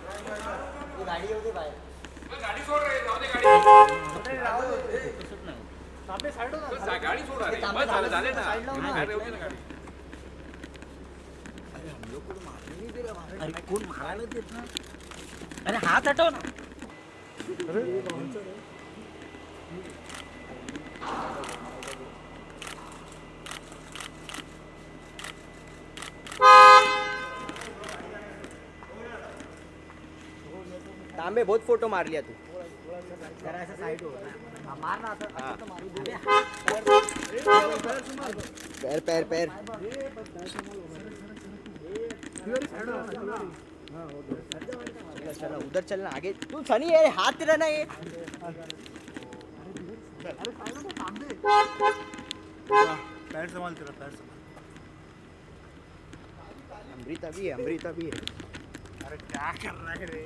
गाडी होती बाहेर गाडी सोड रे जाऊ दे गाडी तांबे साईड हो ना. अरे तांबे बस झालं झाले ना साईडला हो ना. अरे, होती ना गाडी अरे कोण मारायला देत अरे हात हटव ना तांबे बहुत फ़ोटो मार लिया तू। हो ना. मार ना असं असं तर मारू। दे. पैर पैर पैर। चला उधर चलना आगे। तू सनी ये हाथ तेरा ना ये। पैर संभाल तेरा पैर संभाल। अमृता भी है अमृता भी है। अरे क्या कर रहा है रे?